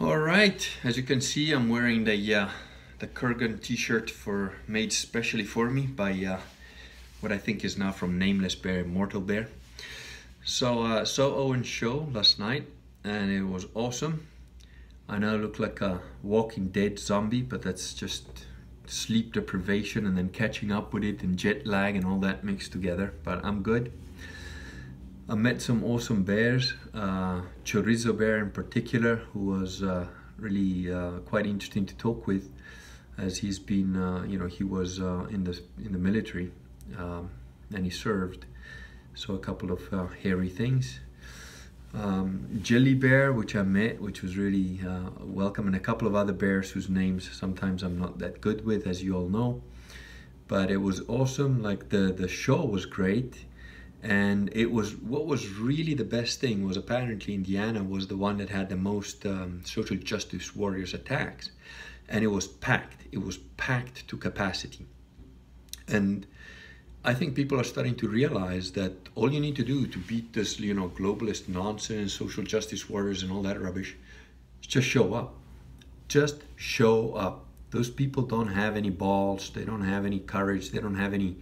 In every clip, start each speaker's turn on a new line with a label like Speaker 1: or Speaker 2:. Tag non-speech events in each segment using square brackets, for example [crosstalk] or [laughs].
Speaker 1: All right, as you can see, I'm wearing the uh, the Kurgan t-shirt for made specially for me by uh, what I think is now from Nameless Bear, Mortal Bear. So uh, saw Owen's show last night, and it was awesome. I now look like a Walking Dead zombie, but that's just sleep deprivation and then catching up with it and jet lag and all that mixed together. But I'm good. I met some awesome bears, uh, Chorizo Bear in particular, who was uh, really uh, quite interesting to talk with, as he's been, uh, you know, he was uh, in the in the military, um, and he served, so a couple of uh, hairy things. Um, Jelly Bear, which I met, which was really welcome, and a couple of other bears whose names sometimes I'm not that good with, as you all know, but it was awesome. Like the the show was great and it was what was really the best thing was apparently Indiana was the one that had the most um, social justice warriors attacks. And it was packed. It was packed to capacity. And I think people are starting to realize that all you need to do to beat this you know globalist nonsense social justice warriors and all that rubbish is just show up. Just show up. Those people don't have any balls. They don't have any courage. They don't have any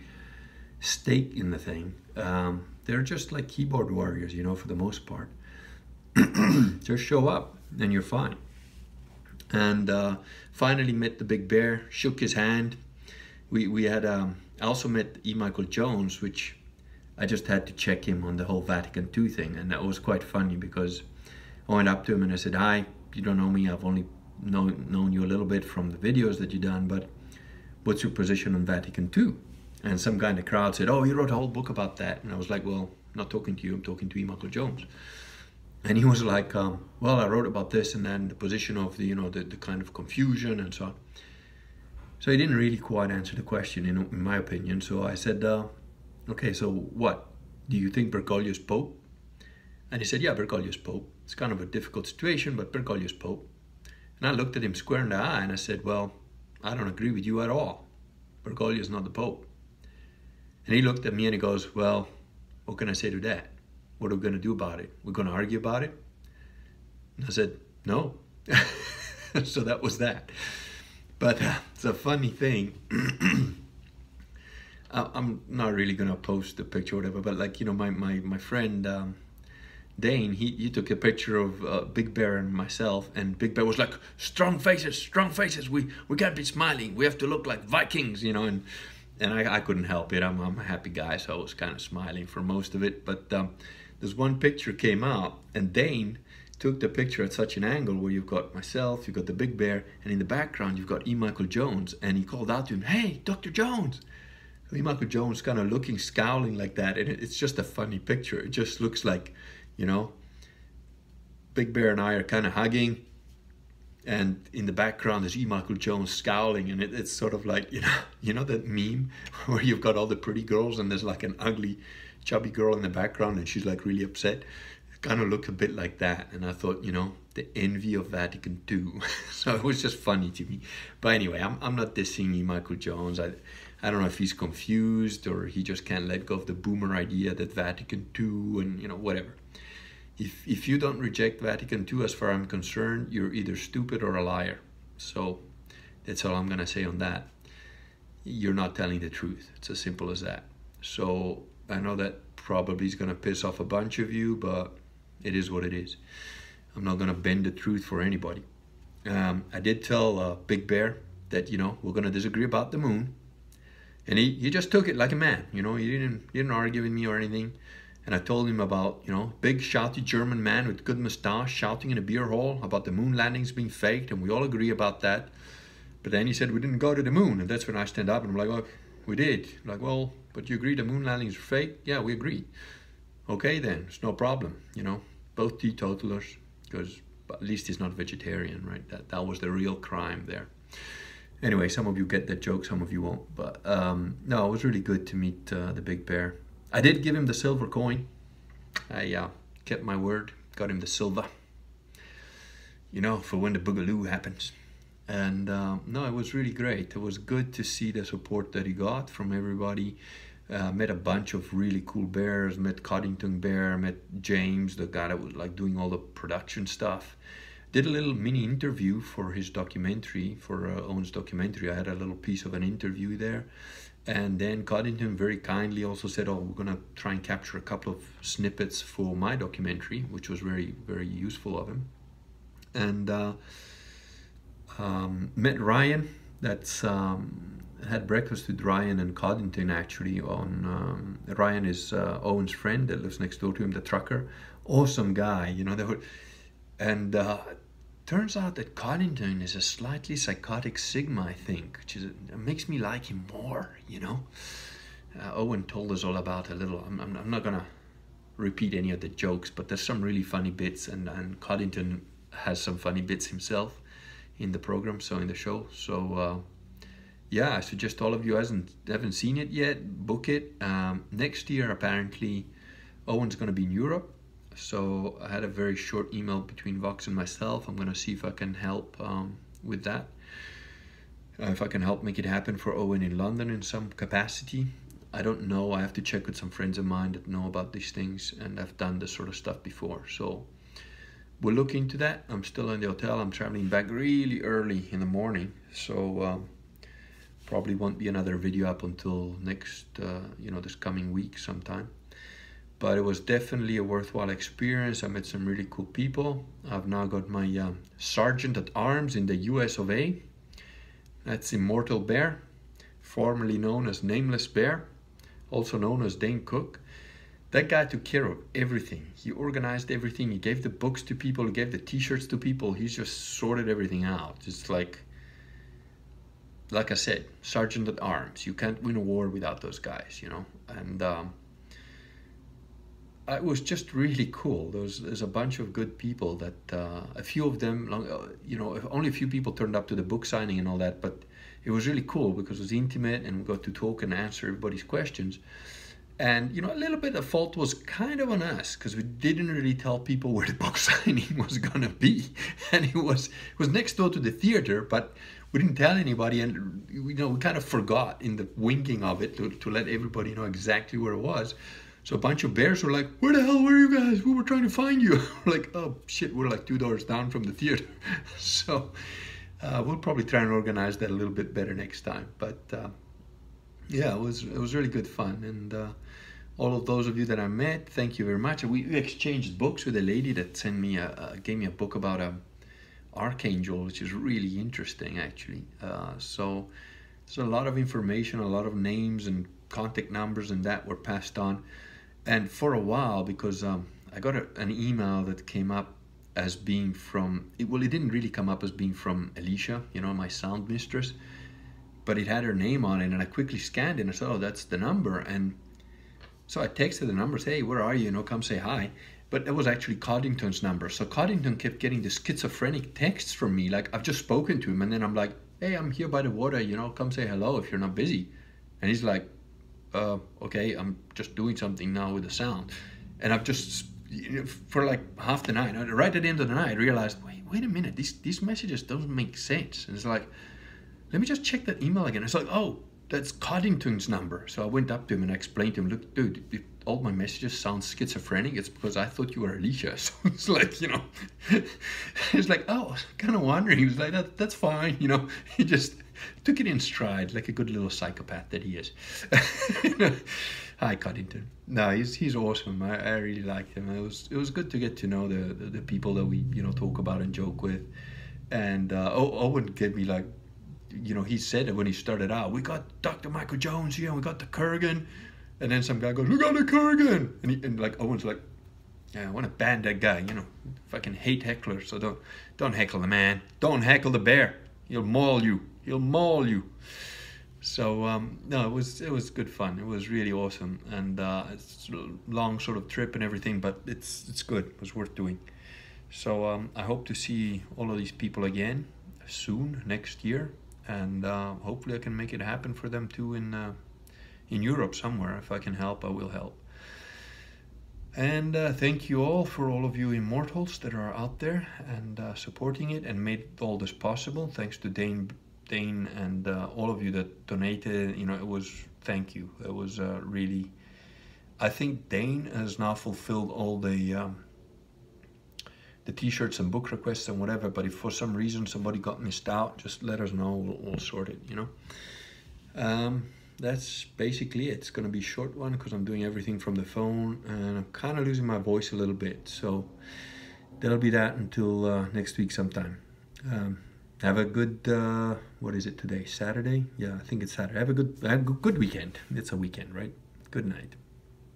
Speaker 1: stake in the thing. Um, they're just like keyboard warriors, you know, for the most part. [clears throat] just show up and you're fine. And uh, finally met the big bear, shook his hand. We, we had, um, also met E. Michael Jones, which I just had to check him on the whole Vatican II thing. And that was quite funny because I went up to him and I said, hi, you don't know me. I've only know, known you a little bit from the videos that you've done, but what's your position on Vatican II? And some guy in the crowd said, "Oh, you wrote a whole book about that." And I was like, "Well, I'm not talking to you. I'm talking to E. Michael Jones." And he was like, um, "Well, I wrote about this and then the position of the, you know, the, the kind of confusion and so on." So he didn't really quite answer the question, in, in my opinion. So I said, uh, "Okay, so what? Do you think Bergoglio's Pope?" And he said, "Yeah, Bergoglio's Pope. It's kind of a difficult situation, but Bergoglio's Pope." And I looked at him square in the eye and I said, "Well, I don't agree with you at all. Bergoglio's not the Pope." And he looked at me and he goes, Well, what can I say to that? What are we going to do about it? We're going to argue about it? And I said, No. [laughs] so that was that. But uh, it's a funny thing. [clears throat] I'm not really going to post the picture or whatever, but like, you know, my, my, my friend um, Dane, he, he took a picture of uh, Big Bear and myself, and Big Bear was like, strong faces, strong faces. We, we can't be smiling. We have to look like Vikings, you know, and and I, I couldn't help it. I'm, I'm, a happy guy, so I was kind of smiling for most of it. But um, there's one picture came out, and Dane took the picture at such an angle where you've got myself, you've got the big bear, and in the background you've got E. Michael Jones, and he called out to him, "Hey, Dr. Jones!" E. Michael Jones kind of looking, scowling like that, and it's just a funny picture. It just looks like, you know, Big Bear and I are kind of hugging, and in the background there's E. Michael Jones scowling, and it, it's sort of like you know [laughs] you know that meme [laughs] where you've got all the pretty girls and there's like an ugly, chubby girl in the background, and she's like really upset. It kind of looked a bit like that, and I thought you know the envy of Vatican II. [laughs] so it was just funny to me. But anyway, I'm I'm not dissing E. Michael Jones. I I don't know if he's confused or he just can't let go of the boomer idea that Vatican II and you know whatever if, if you don't reject Vatican II, as far as I'm concerned, you're either stupid or a liar. So that's all I'm going to say on that. You're not telling the truth. It's as simple as that. So I know that probably is going to piss off a bunch of you, but it is what it is. I'm not going to bend the truth for anybody. Um, I did tell uh, Big Bear that, you know, we're going to disagree about the moon. And he, he just took it like a man, you know, he didn't, he didn't argue with me or anything and I told him about, you know, big shouty German man with good moustache shouting in a beer hall about the moon landings being faked, and we all agree about that. But then he said we didn't go to the moon, and that's when I stand up and I'm like, well, we did. I'm like, well, but you agree the moon landings are fake? Yeah, we agree. Okay then, it's no problem. You know, both teetotalers, because at least he's not vegetarian, right? That that was the real crime there. Anyway, some of you get that joke, some of you won't. But um, no, it was really good to meet uh, the big bear. I did give him the silver coin. I uh, kept my word, got him the silver. You know, for when the boogaloo happens. And uh, no, it was really great. It was good to see the support that he got from everybody. Uh, met a bunch of really cool bears. Met Coddington Bear. Met James, the guy that was like doing all the production stuff. did a little mini interview for his documentary, for uh, Owen's documentary. I had a little piece of an interview there. And then Coddington very kindly also said, "Oh, we're gonna try and capture a couple of snippets for my documentary," which was very, very useful of him. And uh, um, met Ryan. That's um, had breakfast with Ryan and Coddington actually. On um, Ryan is uh, Owen's friend that lives next door to him, the trucker. Awesome guy, you know. They were, and uh, turns out that Coddington is a slightly psychotic Sigma, I think, which is makes me like him more, you know. Uh, Owen told us all about a little. I'm, I'm, I'm, not gonna repeat any of the jokes, but there's some really funny bits, and and Coddington has some funny bits himself in the program, so in the show. So uh, yeah, I suggest all of you hasn't haven't seen it yet, book it. Um, next year, apparently, Owen's going to be in Europe. So I had a very short email between Vox and myself. I'm going to see if I can help um, with that. Uh, if I can help make it happen for Owen in London in some capacity. I don't know. I have to check with some friends of mine that know about these things and have done this sort of stuff before. So we'll look into that. I'm still in the hotel. I'm traveling back really early in the morning, so um, probably won't be another video up until next, uh, you know, this coming week sometime. But it was definitely a worthwhile experience. I met some really cool people. I've now got my uh, sergeant at arms in the U.S. of A. That's Immortal Bear, formerly known as Nameless Bear, also known as Dane Cook that guy took care of everything. He organized everything. He gave the books to people. He gave the T-shirts to people. He's just sorted everything out. It's like, like I said, sergeant at arms. You can't win a war without those guys, you know. And um, it was just really cool. There's there's a bunch of good people that uh, a few of them, uh, you know, only a few people turned up to the book signing and all that, but it was really cool because it was intimate and we got to talk and answer everybody's questions. And you know, a little bit of fault was kind of on us because we didn't really tell people where the [laughs] book signing was gonna be, [laughs] and it was it was next door to the theater, but we didn't tell anybody, and you know, we kind of forgot in the winking of it to, to let everybody know exactly where it was. So a bunch of bears were like, "Where the hell were you guys? We were trying to find you." [laughs] we're like, "Oh shit, we're like two doors down from the theater." [laughs] so uh, we'll probably try and organize that a little bit better next time, but. Uh, yeah, it was it was really good fun, and uh, all of those of you that I met, thank you very much. We, we exchanged books with a lady that sent me a, gave me a book about a archangel, which is really interesting actually. Uh, so there's a lot of information, a lot of names and contact numbers, and that were passed on. And for a while, because um, I got a, an email that came up as being from it, well, it didn't really come up as being from Alicia, you know, my sound mistress but it had her name on it and I quickly scanned it and I said, oh, that's the number. And so I texted the numbers, hey, where are you? You know, come say hi. But it was actually Coddington's number. So Coddington kept getting the schizophrenic texts from me. Like I've just spoken to him and then I'm like, hey, I'm here by the water, you know, come say hello if you're not busy. And he's like, uh, okay, I'm just doing something now with the sound. And I've just, you know, for like half the night, right at the end of the night, I realized, wait, wait a minute, these, these messages don't make sense. And it's like, let me just check that email again. It's like, oh, that's Coddington's number. So I went up to him and I explained to him, look, dude, if all my messages sound schizophrenic, it's because I thought you were Alicia. [laughs] So it's like, you know, [laughs] it's like, oh, kind of wondering. Was like, that, that's fine. You know, [laughs] he just took it in stride like a good little psychopath that he is. [laughs] Hi, Coddington. No, he's he's awesome. I, I really like him. It was it was good to get to know the, the, the people that we you know talk about and joke with. And uh, Owen gave me like you know, he said it when he started out. We got Dr. Michael Jones here, and we got the Kurgan. And then some guy goes, look at the Kurgan," and, he, and like Owen's like, "Yeah, I want to ban that guy." You know, fucking hate hecklers. So don't don't heckle the man. Don't heckle the bear. He'll maul you. He'll maul you. So um, no, it was it was good fun. It was really awesome, and uh, it's a long sort of trip and everything, but it's it's good. It was worth doing. So um, I hope to see all of these people again soon next year and uh, hopefully I can make it happen for them too in uh, in Europe somewhere. If I can help, I will help. And uh, thank you all for all of you immortals that are out there and uh, supporting it and made all this possible. Thanks to Dane, Dane, and uh, all of you that donated. You know, it was thank you. It was uh, really. I think Dane has now fulfilled all the. Um, the t-shirts and book requests and whatever. But if for some reason somebody got missed out, just let us know. We'll, we'll sort it. You know. Um, that's basically it. It's gonna be a short one because I'm doing everything from the phone and I'm kind of losing my voice a little bit. So that'll be that until uh, next week sometime. Um, have a good uh, what is it today? Saturday? Yeah, I think it's Saturday. Have a good have a good weekend. It's a weekend, right? Good night.